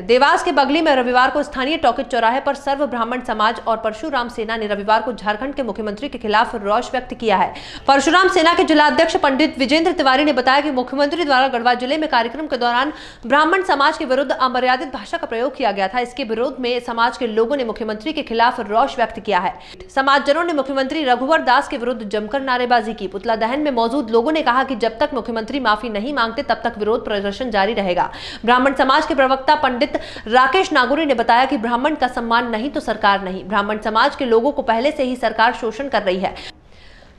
देवास के बगली में रविवार को स्थानीय टॉकिज चौराहे पर सर्व ब्राह्मण समाज और परशुराम सेना ने रविवार को झारखंड के मुख्यमंत्री के खिलाफ रोष व्यक्त किया है। परशुराम सेना के जिलाध्यक्ष पंडित विजेंद्र तिवारी ने बताया कि मुख्यमंत्री द्वारा गढ़वा ज़िले में कार्यक्रम के दौरान ब्राह्मण समाज के विरुद्ध अमर्यादित भाषा का प्रयोग किया गया था। इसके विरोध में समाज के लोगों ने मुख्यमंत्री के खिलाफ रोष व्यक्त किया है। समाजजनों ने मुख्यमंत्री रघुवर दास के विरुद्ध जमकर नारेबाजी की। पुतला दहन में मौजूद लोगों ने कहा कि जब तक मुख्यमंत्री माफ़ी नहीं मांगते, तब तक विरोध प्रदर्शन जारी रहेगा। ब्राह्मण समाज के प्रवक्ता पंडित राकेश नागुरी ने बताया कि ब्राह्मण का सम्मान नहीं तो सरकार नहीं। ब्राह्मण समाज के लोगों को पहले से ही सरकार शोषण कर रही है।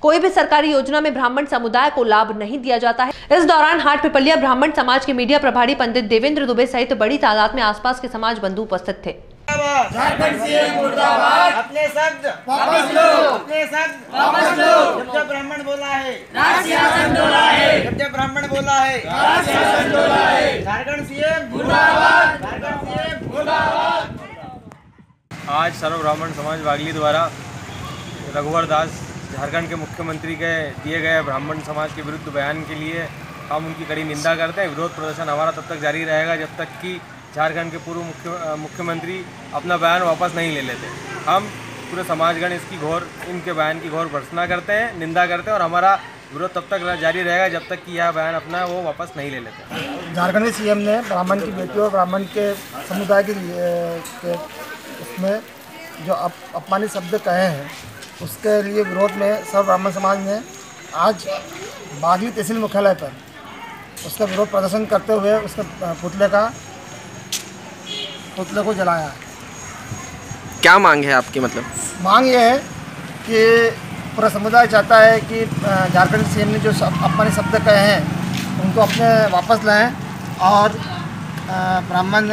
कोई भी सरकारी योजना में ब्राह्मण समुदाय को लाभ नहीं दिया जाता है। इस दौरान हाट पिपलिया ब्राह्मण समाज के मीडिया प्रभारी पंडित देवेंद्र दुबे सहित तो बड़ी तादाद में आसपास के समाज बंधु उपस्थित थे। झारखंड सीएम अपने शब्द। वापस लो अपने शब्द वापस लो जब जब ब्राह्मण बोला है राज शासन डोला है जब जब ब्राह्मण बोला है। है झारखंड सीएम। आज सर्व ब्राह्मण समाज बागली द्वारा रघुवर दास झारखंड के मुख्यमंत्री के दिए गए ब्राह्मण समाज के विरुद्ध बयान के लिए हम उनकी कड़ी निंदा करते हैं। विरोध प्रदर्शन हमारा तब तक जारी रहेगा जब तक कि झारखंड के पूर्व मुख्य मुख्यमंत्री अपना बयान वापस नहीं ले लेते। हम पूरे समाजगण इसकी घोर इनके बयान की घोर भर्सना करते हैं निंदा करते हैं और हमारा विरोध तब तक जारी रहेगा जब तक कि यह बयान अपना वो वापस नहीं ले लेते। झारखंड के सीएम ने ब्राह्मण की बेटी और ब्राह्मण के समुदाय के लिए के उसमें जो अप, अपमानित शब्द कहे हैं उसके लिए विरोध में सर्व ब्राह्मण समाज ने आज बागली तहसील मुख्यालय पर उसका विरोध प्रदर्शन करते हुए उसके पुतले का पुतले को जलाया। क्या मांग है आपकी मतलब? मांग ये है कि पूरा समुदाय चाहता है कि झारखंड सीएम ने जो अपमानित शब्द कहे हैं उनको अपने वापस लाएँ और ब्राह्मण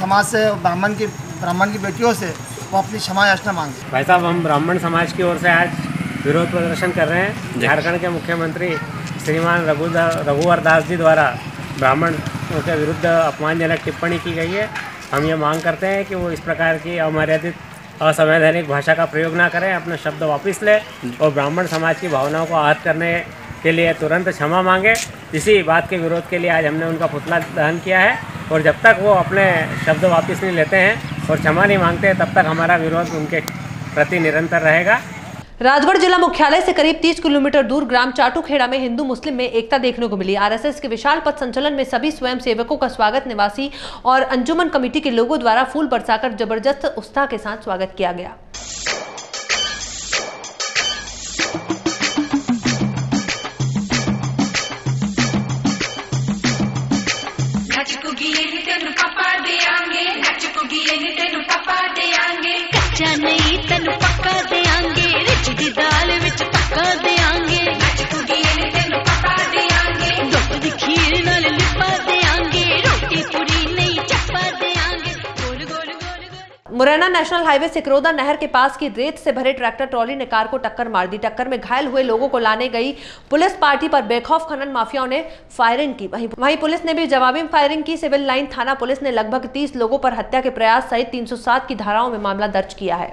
समाज से ब्राह्मण की ब्राह्मण की बेटियों से वो अपनी क्षमा याचना मांगे। भाई साहब हम ब्राह्मण समाज की ओर से आज विरोध प्रदर्शन कर रहे हैं। झारखंड के मुख्यमंत्री श्रीमान रघु रघुवर दास जी द्वारा ब्राह्मण के विरुद्ध अपमानजनक टिप्पणी की गई है। हम ये मांग करते हैं कि वो इस प्रकार की अमर्यादित असंवैधानिक भाषा का प्रयोग ना करें अपने शब्द वापस लें और ब्राह्मण समाज की भावनाओं को आहत करने के लिए तुरंत क्षमा मांगे। इसी बात के विरोध के लिए आज हमने उनका पुतला दहन किया है और जब तक वो अपने शब्द वापस नहीं लेते हैं और क्षमा नहीं मांगते तब तक हमारा विरोध उनके प्रति निरंतर रहेगा। राजगढ़ जिला मुख्यालय से करीब 30 किलोमीटर दूर ग्राम चाटूखेड़ा में हिंदू मुस्लिम में एकता देखने को मिली। आरएसएस के विशाल पथ संचलन में सभी स्वयं सेवकों का स्वागत, निवासी और अंजुमन कमेटी के लोगों द्वारा फूल बरसाकर ज़बरदस्त उत्साह के साथ स्वागत किया गया। ਨੱਚ मुरैना नेशनल हाईवे सिकरोदा नहर के पास की रेत से भरे ट्रैक्टर ट्रॉली ने कार को टक्कर मार दी। टक्कर में घायल हुए लोगों को लाने गई पुलिस पार्टी पर बेखौफ खनन। माफियाओं ने फायरिंग की। वहीं वहीं पुलिस ने भी जवाबी फायरिंग की। सिविल लाइन थाना पुलिस ने लगभग 30 लोगों पर हत्या के प्रयास सहित 307 की धाराओं में मामला दर्ज किया है।